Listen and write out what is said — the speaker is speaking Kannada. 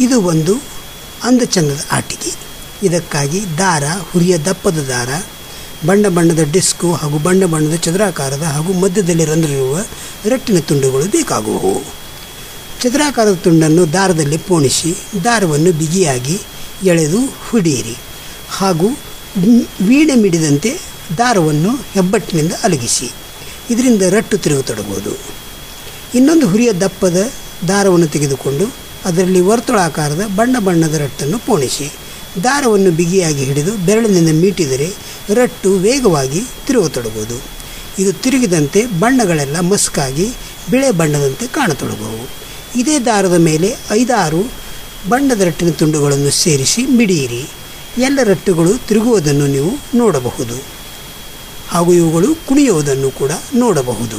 ಇದು ಒಂದು ಅಂದಚಂದದ ಆಟಿಕೆ. ಇದಕ್ಕಾಗಿ ದಾರ, ಹುರಿಯ ದಪ್ಪದ ದಾರ, ಬಣ್ಣ ಬಣ್ಣದ ಡಿಸ್ಕು ಹಾಗೂ ಬಣ್ಣ ಬಣ್ಣದ ಚದುರಾಕಾರದ ಹಾಗೂ ಮಧ್ಯದಲ್ಲಿ ರಂಧ್ರವಿರುವ ರಟ್ಟಿನ ತುಂಡುಗಳು ಬೇಕಾಗುವವು. ಚದುರಾಕಾರದ ತುಂಡನ್ನು ದಾರದಲ್ಲಿ ಪೋಣಿಸಿ, ದಾರವನ್ನು ಬಿಗಿಯಾಗಿ ಎಳೆದು ಹುಡಿಯಿರಿ ಹಾಗೂ ವೀಣೆ ಮಿಡಿದಂತೆ ದಾರವನ್ನು ಹೆಬ್ಬಟ್ಟಿನಿಂದ ಅಲಗಿಸಿ, ಇದರಿಂದ ರಟ್ಟು ತಿರುಗತೊಡಬಹುದು ಇನ್ನೊಂದು ಹುರಿಯ ದಪ್ಪದ ದಾರವನ್ನು ತೆಗೆದುಕೊಂಡು ಅದರಲ್ಲಿ ವರ್ತುಳಾಕಾರದ ಬಣ್ಣ ಬಣ್ಣದ ರಟ್ಟನ್ನು ಪೋಣಿಸಿ. ದಾರವನ್ನು ಬಿಗಿಯಾಗಿ ಹಿಡಿದು ಬೆರಳಿನಿಂದ ಮೀಟಿದರೆ ರಟ್ಟು ವೇಗವಾಗಿ ತಿರುಗತೊಡಗುವುದು. ಇದು ತಿರುಗಿದಂತೆ ಬಣ್ಣಗಳೆಲ್ಲ ಮಸ್ಕಾಗಿ ಬಿಳೆ ಬಣ್ಣದಂತೆ ಕಾಣತೊಡಗುವು ಇದೇ ದಾರದ ಮೇಲೆ ಐದಾರು ಬಣ್ಣದ ರಟ್ಟಿನ ತುಂಡುಗಳನ್ನು ಸೇರಿಸಿ ಮಿಡಿಯಿರಿ. ಎಲ್ಲ ರಟ್ಟುಗಳು ತಿರುಗುವುದನ್ನು ನೀವು ನೋಡಬಹುದು. ಹಾಗೂ ಇವುಗಳು ಕುಣಿಯುವುದನ್ನು ಕೂಡ ನೋಡಬಹುದು.